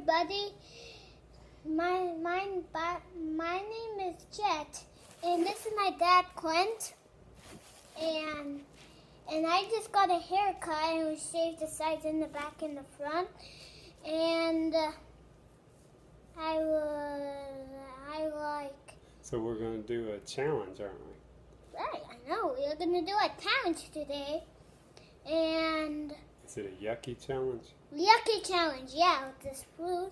everybody. My my my name is Jett, and this is my dad Clint. And and I just got a haircut and we shaved the sides in the back and the front. And uh, I was I like. So we're gonna do a challenge, aren't we? Right, I know. We're gonna do a challenge today, and. Is it a yucky challenge? Yucky challenge, yeah, with this food.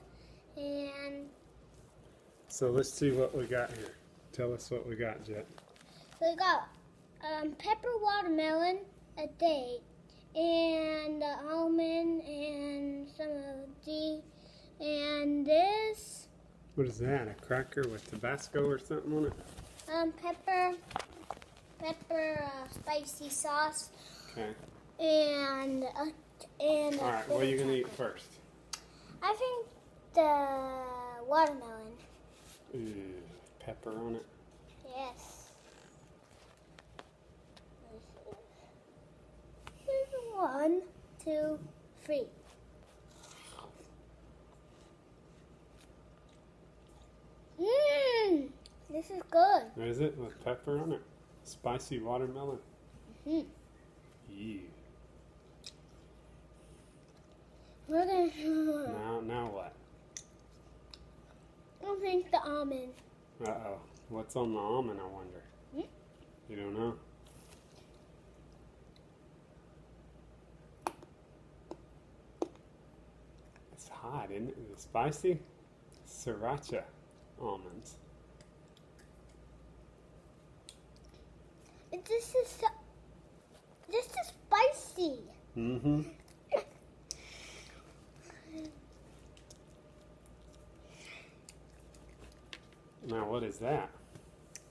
And so let's see what we got here. Tell us what we got, Jett. We got um, pepper watermelon, a date, and an almond, and some of the, and this. What is that? A cracker with Tabasco or something on it? Um, pepper, pepper, uh, spicy sauce. Okay. And uh, and. All right. What are you gonna eat first? I think the watermelon. Ooh, pepper on it. Yes. One, two, three. Mmm, this is good. Is it with pepper on it? Spicy watermelon. Mm. Ew. We're gonna. Now, now what? I think the almond. Uh oh. What's on the almond? I wonder. Hmm? You don't know. It's hot, isn't it? Is it spicy? Sriracha almonds. This is so, this is spicy. Mm-hmm. Now what is that?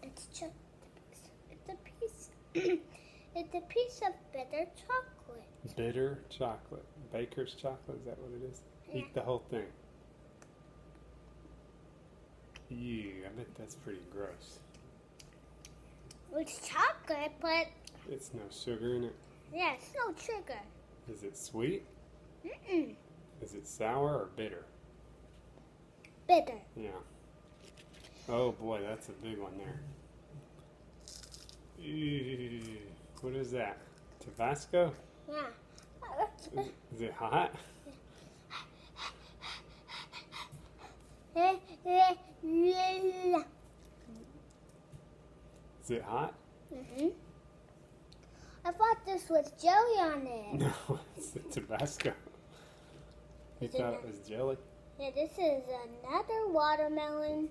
It's just it's a piece. it's a piece of bitter chocolate. Bitter chocolate. Baker's chocolate, is that what it is? Yeah. Eat the whole thing. Ew, I bet that's pretty gross. It's chocolate, but It's no sugar in it. yeah, it's no sugar. Is it sweet? Mm-mm. Is it sour or bitter? Bitter. Yeah. Oh boy, that's a big one there. What is that? Tabasco? Yeah. Is, is it hot? Is it hot? hmm I thought this was jelly on it. No, it's the Tabasco. You thought it was jelly? Yeah, this is another watermelon.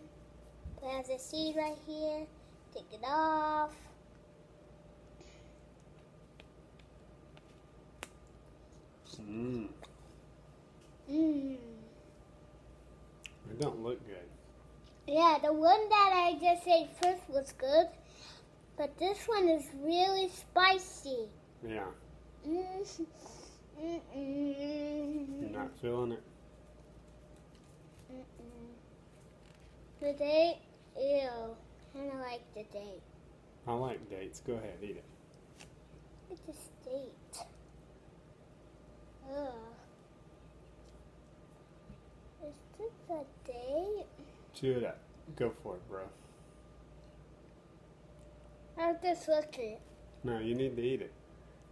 It has a seed right here. Take it off. Mmm. Mmm. It don't look good. Yeah, the one that I just ate first was good, but this one is really spicy. Yeah, Mm. Mm-mm. you're not feeling it. Mm-mm. The date, ew. Kind of like the date. I like dates. Go ahead, eat it. It's a date. Ugh. Is this a date? Chew it up. Go for it, bro. I'm just looking? No, you need to eat it.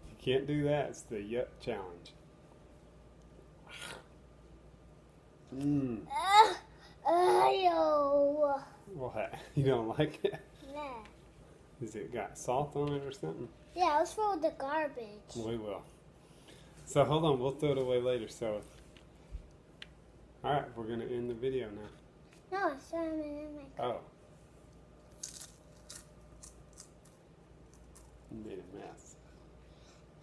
If you can't do that, it's the yuck challenge. Mmm. Ugh. Ew. What? You don't like it? Nah. Is it got salt on it or something? Yeah, let's throw the garbage. We will. So hold on, we'll throw it away later. So, all right, we're gonna end the video now. No, it's not in my Oh. You made a mess.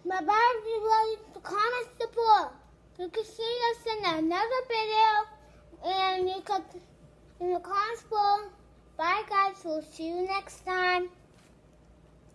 My bad you like the comment support. You can see us in another video and you can in the comments below. Bye guys, we'll see you next time.